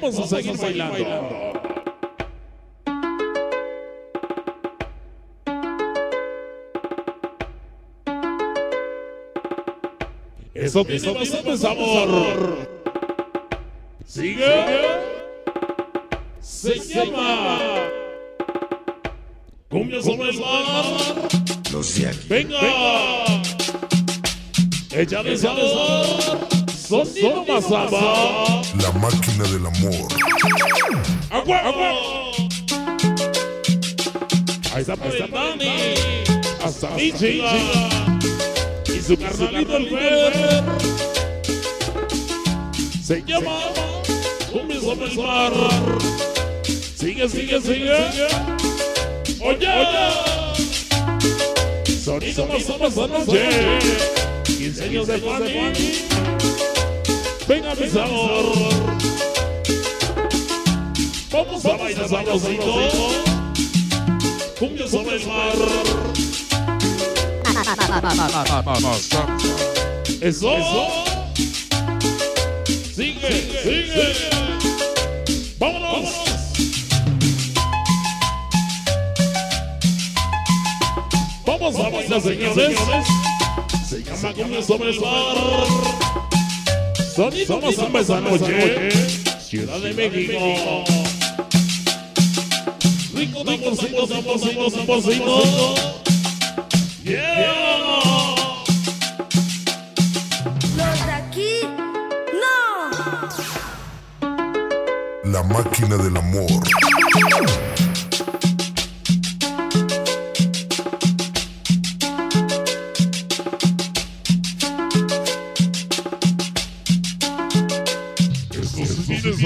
Vamos a seguir bailando. Eso eso bastante sabor. Sigue. Se llama. Cumbia sobre. Los. Venga. Échale sabor. Sonido. La máquina del amor. ¡Agua! ¡Agua! Ahí está, ahí está Dani. Hasta Michigan. Y su carnalito el Fer. Se llama sobre el mar. Sigue, sigue, sigue. Oye, Sonido más esta noche. 15 años de Fanny. Venga mi sabor. Vamos a bailar sabrosito. Cumbia sobre el mar. Eso. Sigue, sigue. Vámonos. Vamos a bailar, señores. Se llama Cumbia sobre el mar. Sonido más esta noche. Ciudad de México. Rico tamborcito, tamborcito, tamborcito. Yeah. Los de aquí, no. La máquina del amor.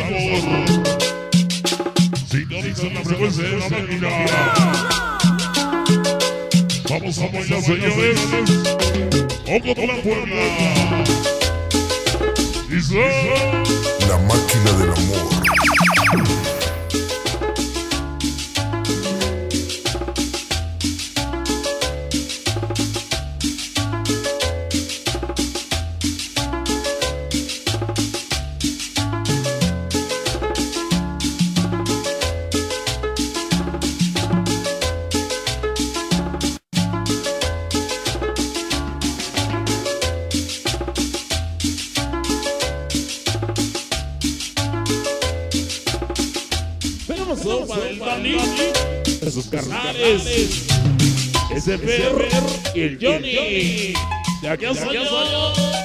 Esto tiene sabor. Sintoniza la frecuencia de la máquina. Vamos a bailar, señores. Ojo con la Puebla. Dice. La máquina del amor. Todo para el. De sus carnales. Ese Fer y el Johnny. De aquí hasta allá.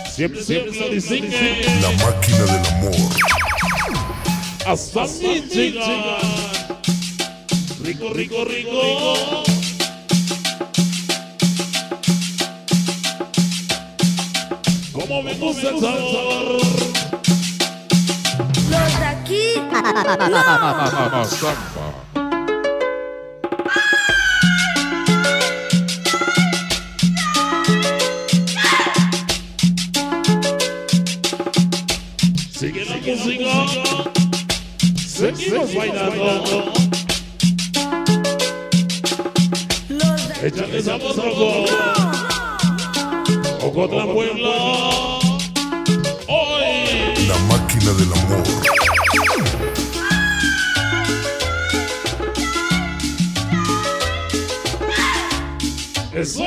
Siempre, siempre se distingue. La máquina del amor. Hasta Michigan. Rico, rico, rico. Como me gusta el sabor. No. Sigue la música. Seguimos bailando. Échale. Ojo de la Puebla. Hoy. La máquina del amor. Eso.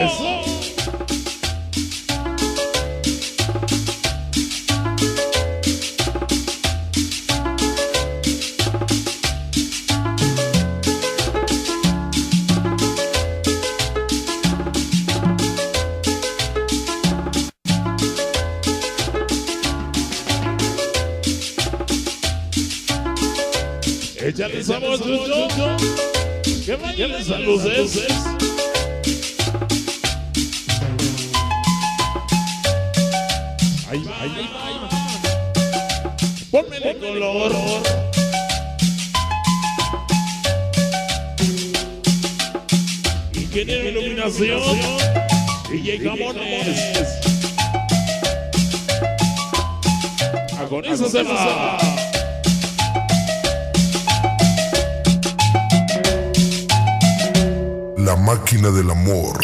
Échale sabor, chucho. Que esas luces. Ahí va, ahí. Ponme de color. Y que tiene iluminación. DJ Jamones. Agoniza se va. La máquina del amor.